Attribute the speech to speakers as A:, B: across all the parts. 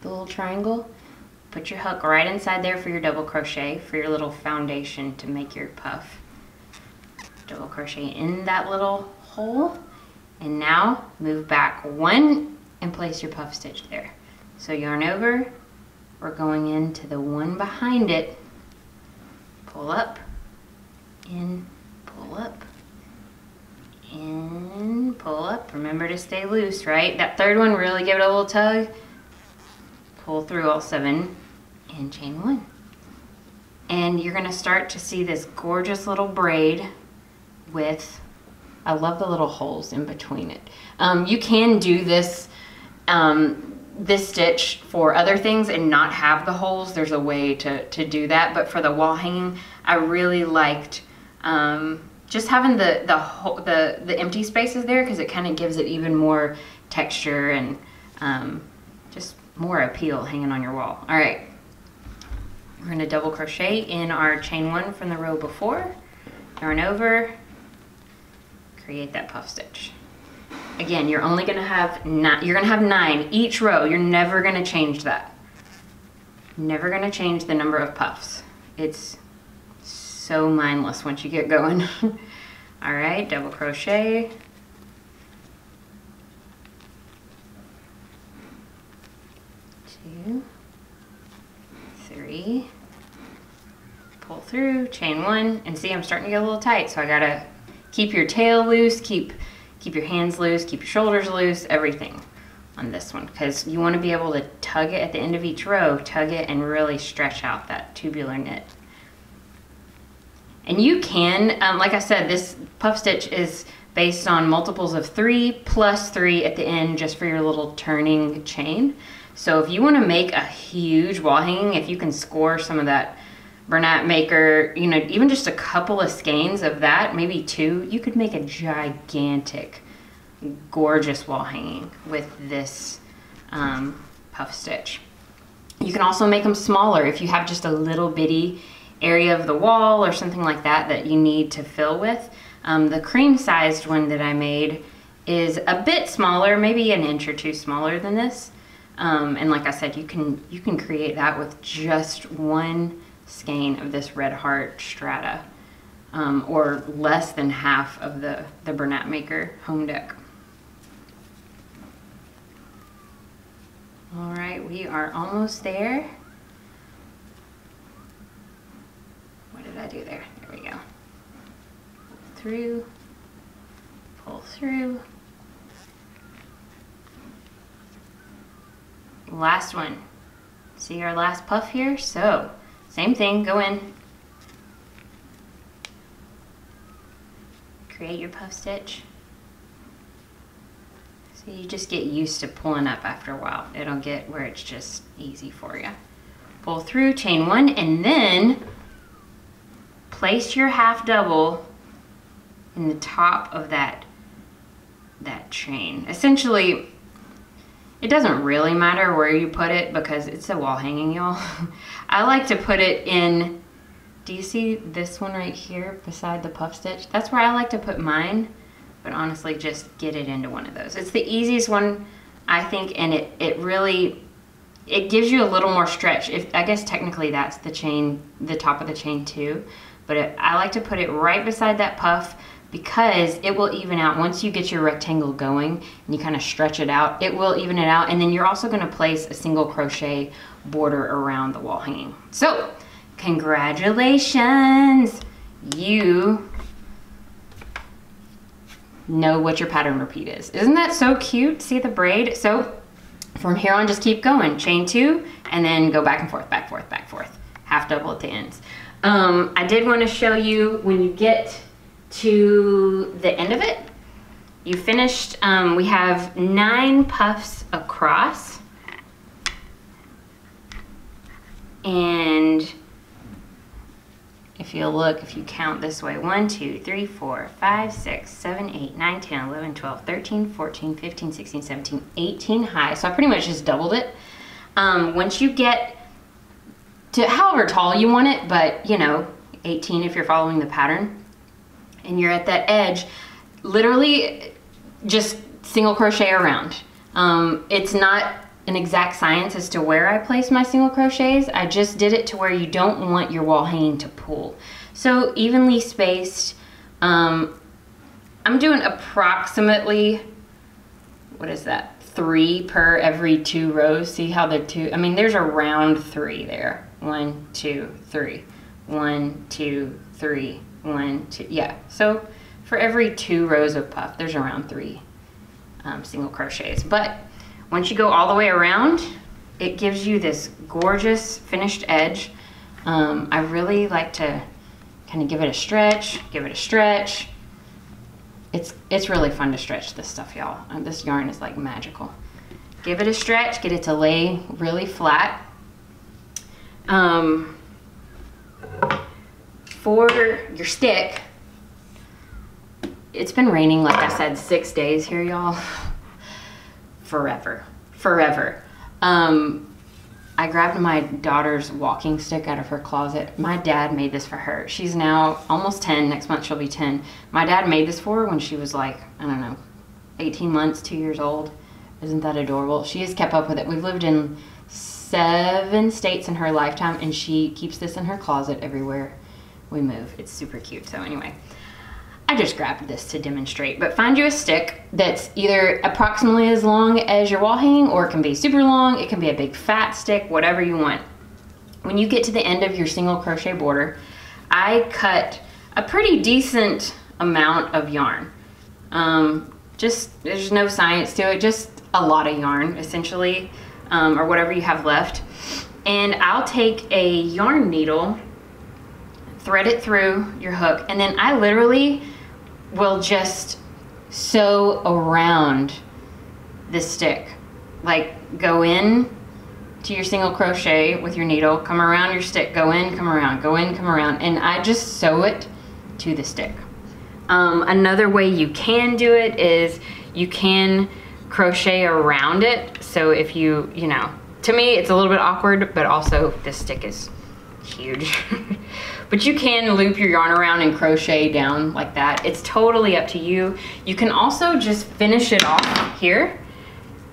A: the little triangle. Put your hook right inside there for your double crochet for your little foundation to make your puff. Double crochet in that little hole and now move back one and place your puff stitch there. So yarn over, we're going into the one behind it, pull up, in, pull up, in, pull up. Remember to stay loose, right? That third one, really give it a little tug pull through all seven and chain one. And you're gonna start to see this gorgeous little braid with, I love the little holes in between it. Um, you can do this, um, this stitch for other things and not have the holes. There's a way to, to do that, but for the wall hanging, I really liked um, just having the the the the empty spaces there because it kind of gives it even more texture and um, just more appeal hanging on your wall. All right, we're gonna double crochet in our chain one from the row before, yarn over, create that puff stitch. Again, you're only gonna have nine, you're gonna have nine each row. You're never gonna change that. Never gonna change the number of puffs. It's so mindless once you get going. All right, double crochet, two, three, pull through, chain one, and see I'm starting to get a little tight, so I gotta keep your tail loose, keep, keep your hands loose, keep your shoulders loose, everything on this one, because you wanna be able to tug it at the end of each row, tug it and really stretch out that tubular knit. And you can, um, like I said, this puff stitch is based on multiples of three plus three at the end just for your little turning chain. So if you want to make a huge wall hanging, if you can score some of that Bernat Maker, you know, even just a couple of skeins of that, maybe two, you could make a gigantic, gorgeous wall hanging with this um, puff stitch. You can also make them smaller if you have just a little bitty area of the wall or something like that that you need to fill with. Um, the cream sized one that I made is a bit smaller, maybe an inch or two smaller than this. Um, and like I said, you can you can create that with just one skein of this red heart strata um, or less than half of the, the Bernat Maker Home Dec. All right, we are almost there. What did I do there? There we go. through, pull through. last one. See our last puff here? So, same thing, go in. Create your puff stitch. So you just get used to pulling up after a while. It'll get where it's just easy for you. Pull through, chain one, and then place your half double in the top of that that chain. Essentially, it doesn't really matter where you put it because it's a wall hanging, y'all. I like to put it in, do you see this one right here beside the puff stitch? That's where I like to put mine, but honestly, just get it into one of those. It's the easiest one, I think, and it, it really, it gives you a little more stretch. If I guess technically that's the chain, the top of the chain too, but it, I like to put it right beside that puff because it will even out once you get your rectangle going and you kind of stretch it out it will even it out and then you're also going to place a single crochet border around the wall hanging so congratulations you know what your pattern repeat is isn't that so cute see the braid so from here on just keep going chain two and then go back and forth back forth back forth half double at the ends um, I did want to show you when you get to the end of it. You finished, um, we have nine puffs across. And if you look, if you count this way, 1, 2, 3, 4, 5, 6, 7, 8, 9, 10, 11, 12, 13, 14, 15, 16, 17, 18 high. So I pretty much just doubled it. Um, once you get to however tall you want it, but you know, 18 if you're following the pattern, and you're at that edge, literally just single crochet around. Um, it's not an exact science as to where I place my single crochets. I just did it to where you don't want your wall hanging to pull. So evenly spaced, um, I'm doing approximately, what is that, three per every two rows. See how they're two, I mean, there's around three there. One, two, three. One, two, three, one, two, yeah. So for every two rows of puff, there's around three um, single crochets. But once you go all the way around, it gives you this gorgeous finished edge. Um, I really like to kind of give it a stretch, give it a stretch. It's, it's really fun to stretch this stuff, y'all. Uh, this yarn is like magical. Give it a stretch, get it to lay really flat. Um, for your stick, it's been raining, like I said, six days here, y'all. Forever, forever. Um, I grabbed my daughter's walking stick out of her closet. My dad made this for her. She's now almost 10. Next month she'll be 10. My dad made this for her when she was like, I don't know, 18 months, two years old. Isn't that adorable? She has kept up with it. We've lived in seven states in her lifetime and she keeps this in her closet everywhere we move. It's super cute. So anyway, I just grabbed this to demonstrate, but find you a stick that's either approximately as long as your wall hanging or it can be super long, it can be a big fat stick, whatever you want. When you get to the end of your single crochet border, I cut a pretty decent amount of yarn. Um, just, there's no science to it, just a lot of yarn essentially, um, or whatever you have left. And I'll take a yarn needle thread it through your hook, and then I literally will just sew around the stick. Like go in to your single crochet with your needle, come around your stick, go in, come around, go in, come around, and I just sew it to the stick. Um, another way you can do it is you can crochet around it. So if you, you know, to me it's a little bit awkward, but also this stick is huge. but you can loop your yarn around and crochet down like that. It's totally up to you. You can also just finish it off here.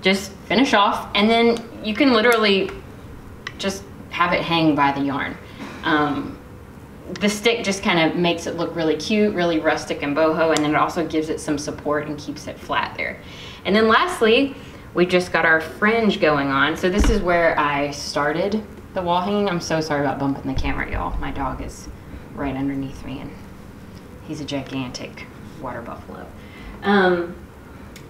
A: Just finish off and then you can literally just have it hang by the yarn. Um, the stick just kind of makes it look really cute, really rustic and boho, and then it also gives it some support and keeps it flat there. And then lastly, we just got our fringe going on. So this is where I started the wall hanging, I'm so sorry about bumping the camera, y'all. My dog is right underneath me and he's a gigantic water buffalo. Um,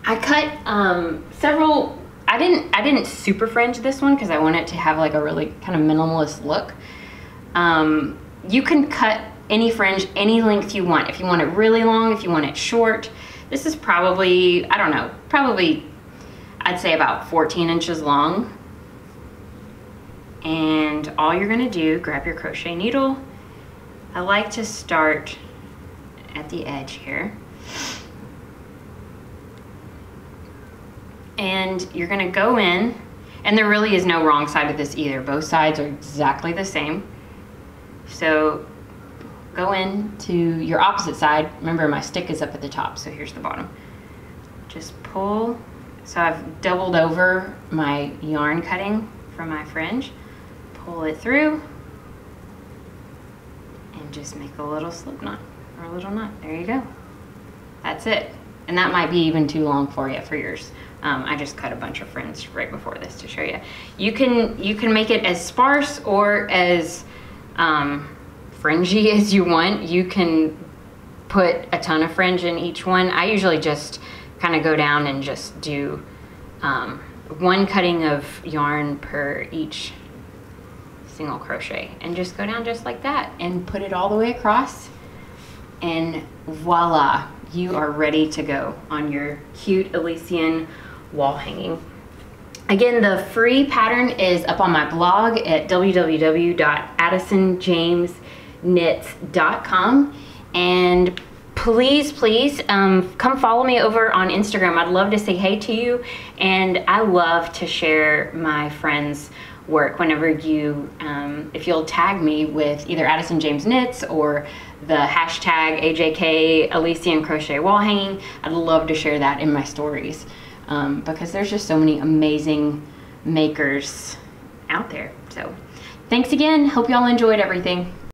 A: I cut um, several, I didn't, I didn't super fringe this one because I wanted to have like a really kind of minimalist look. Um, you can cut any fringe, any length you want. If you want it really long, if you want it short, this is probably, I don't know, probably I'd say about 14 inches long and all you're gonna do, grab your crochet needle. I like to start at the edge here. And you're gonna go in, and there really is no wrong side of this either. Both sides are exactly the same. So go in to your opposite side. Remember my stick is up at the top, so here's the bottom. Just pull. So I've doubled over my yarn cutting from my fringe pull it through and just make a little slip knot or a little knot. There you go. That's it. And that might be even too long for you for yours. Um, I just cut a bunch of fringe right before this to show you. You can you can make it as sparse or as um, fringy as you want. You can put a ton of fringe in each one. I usually just kind of go down and just do um, one cutting of yarn per each single crochet and just go down just like that and put it all the way across and voila you are ready to go on your cute Elysian wall hanging. Again, the free pattern is up on my blog at www.addisonjamesknits.com and please, please um, come follow me over on Instagram. I'd love to say hey to you and I love to share my friends' work whenever you, um, if you'll tag me with either Addison James Knits or the hashtag AJK Elysian Crochet Wall Hanging, I'd love to share that in my stories um, because there's just so many amazing makers out there. So thanks again. Hope y'all enjoyed everything.